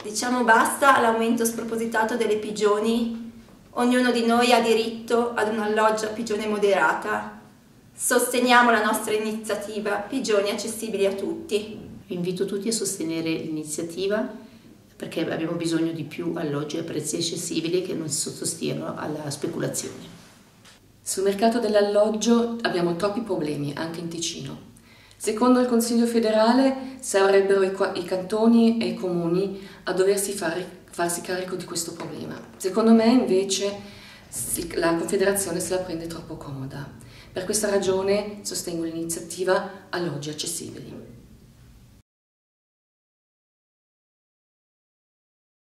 Diciamo basta all'aumento spropositato delle pigioni. Ognuno di noi ha diritto ad un alloggio a pigione moderata. Sosteniamo la nostra iniziativa Pigioni accessibili a tutti. Invito tutti a sostenere l'iniziativa perché abbiamo bisogno di più alloggi a prezzi accessibili che non si sottostiano alla speculazione. Sul mercato dell'alloggio abbiamo troppi problemi, anche in Ticino. Secondo il Consiglio federale sarebbero i, i cantoni e i comuni a doversi fare, farsi carico di questo problema. Secondo me invece la Confederazione se la prende troppo comoda. Per questa ragione sostengo l'iniziativa alloggi accessibili.